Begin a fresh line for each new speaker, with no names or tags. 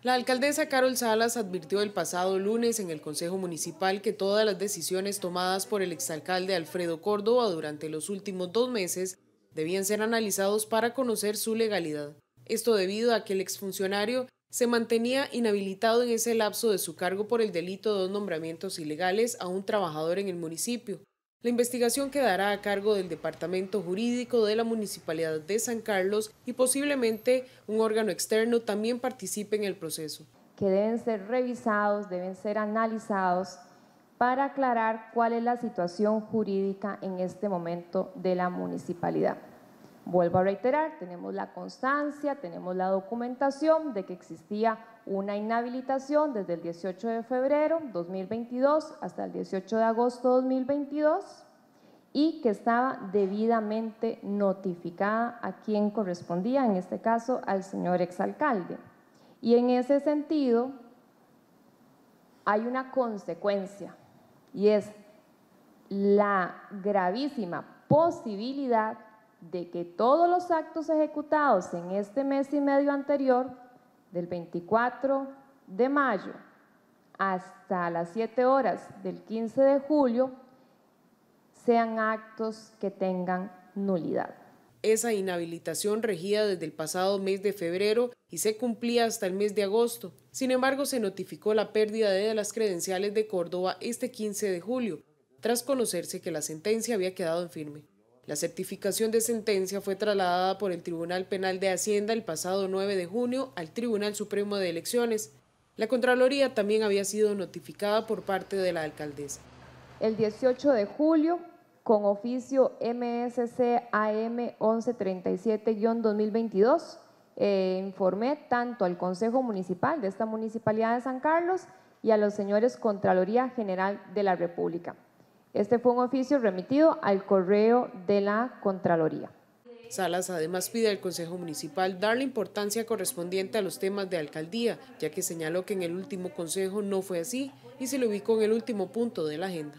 La alcaldesa Carol Salas advirtió el pasado lunes en el Consejo Municipal que todas las decisiones tomadas por el exalcalde Alfredo Córdoba durante los últimos dos meses debían ser analizados para conocer su legalidad. Esto debido a que el exfuncionario se mantenía inhabilitado en ese lapso de su cargo por el delito de dos nombramientos ilegales a un trabajador en el municipio. La investigación quedará a cargo del Departamento Jurídico de la Municipalidad de San Carlos y posiblemente un órgano externo también participe en el proceso.
Que deben ser revisados, deben ser analizados para aclarar cuál es la situación jurídica en este momento de la municipalidad. Vuelvo a reiterar, tenemos la constancia, tenemos la documentación de que existía una inhabilitación desde el 18 de febrero 2022 hasta el 18 de agosto 2022 y que estaba debidamente notificada a quien correspondía, en este caso al señor exalcalde. Y en ese sentido hay una consecuencia y es la gravísima posibilidad de que todos los actos ejecutados en este mes y medio anterior, del 24 de mayo hasta las 7 horas del 15 de julio, sean actos que tengan nulidad.
Esa inhabilitación regía desde el pasado mes de febrero y se cumplía hasta el mes de agosto. Sin embargo, se notificó la pérdida de las credenciales de Córdoba este 15 de julio, tras conocerse que la sentencia había quedado en firme. La certificación de sentencia fue trasladada por el Tribunal Penal de Hacienda el pasado 9 de junio al Tribunal Supremo de Elecciones. La Contraloría también había sido notificada por parte de la alcaldesa.
El 18 de julio, con oficio MSC AM 1137-2022, eh, informé tanto al Consejo Municipal de esta Municipalidad de San Carlos y a los señores Contraloría General de la República. Este fue un oficio remitido al correo de la Contraloría.
Salas además pide al Consejo Municipal dar la importancia correspondiente a los temas de alcaldía, ya que señaló que en el último consejo no fue así y se lo ubicó en el último punto de la agenda.